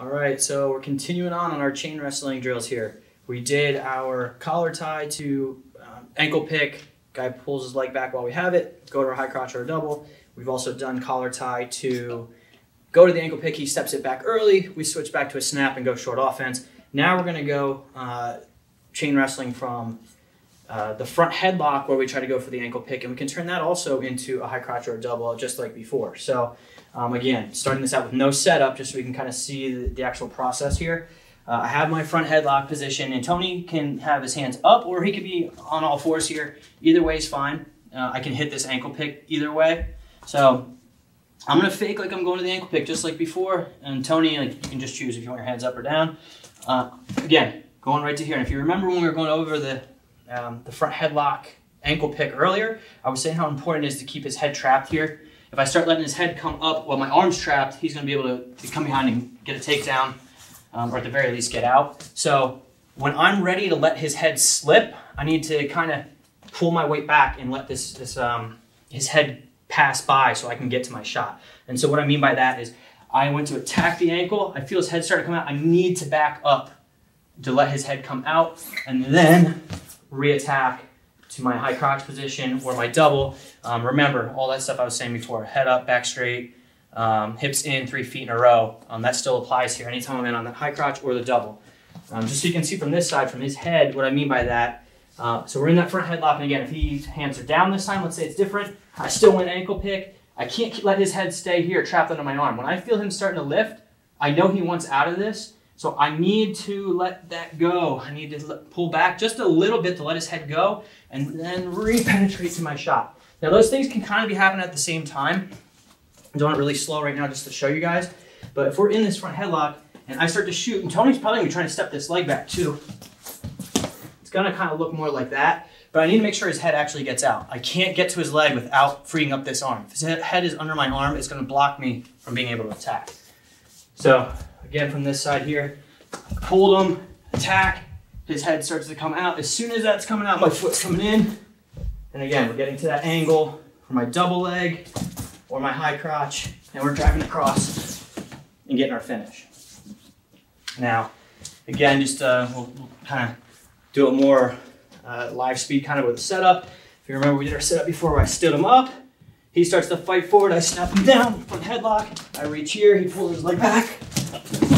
All right, so we're continuing on on our chain wrestling drills here. We did our collar tie to um, ankle pick. Guy pulls his leg back while we have it. Go to a high crotch or a double. We've also done collar tie to go to the ankle pick. He steps it back early. We switch back to a snap and go short offense. Now we're going to go uh, chain wrestling from uh, the front headlock where we try to go for the ankle pick, and we can turn that also into a high crotch or a double, just like before. So um, again, starting this out with no setup, just so we can kind of see the, the actual process here. Uh, I have my front headlock position, and Tony can have his hands up, or he could be on all fours here. Either way is fine. Uh, I can hit this ankle pick either way. So I'm gonna fake like I'm going to the ankle pick, just like before. And Tony, like you can just choose if you want your hands up or down. Uh, again, going right to here. And if you remember when we were going over the um, the front headlock ankle pick earlier, I was saying how important it is to keep his head trapped here. If I start letting his head come up while my arm's trapped, he's going to be able to, to come behind and get a takedown, um, or at the very least get out. So when I'm ready to let his head slip, I need to kind of pull my weight back and let this, this um, his head pass by so I can get to my shot. And so what I mean by that is I went to attack the ankle. I feel his head start to come out. I need to back up to let his head come out and then reattack to my high crotch position or my double. Um, remember, all that stuff I was saying before, head up, back straight, um, hips in, three feet in a row. Um, that still applies here anytime I'm in on the high crotch or the double. Um, just so you can see from this side, from his head, what I mean by that. Uh, so we're in that front headlock, and again, if his hands are down this time, let's say it's different, I still went ankle pick. I can't let his head stay here trapped under my arm. When I feel him starting to lift, I know he wants out of this, so I need to let that go. I need to pull back just a little bit to let his head go and then re-penetrate to my shot. Now those things can kind of be happening at the same time. I'm doing it really slow right now just to show you guys. But if we're in this front headlock and I start to shoot, and Tony's probably gonna be trying to step this leg back too. It's gonna kind of look more like that, but I need to make sure his head actually gets out. I can't get to his leg without freeing up this arm. If his head is under my arm, it's gonna block me from being able to attack. So again, from this side here, pulled him, attack, his head starts to come out. As soon as that's coming out, my foot's coming in. And again, we're getting to that angle for my double leg or my high crotch, and we're driving across and getting our finish. Now, again, just uh, we'll, we'll kind of do it more uh, live speed kind of with setup. If you remember, we did our setup before where I stood him up. He starts to fight forward. I snap him down, front headlock. I reach here. He pulls his leg back. Thank you.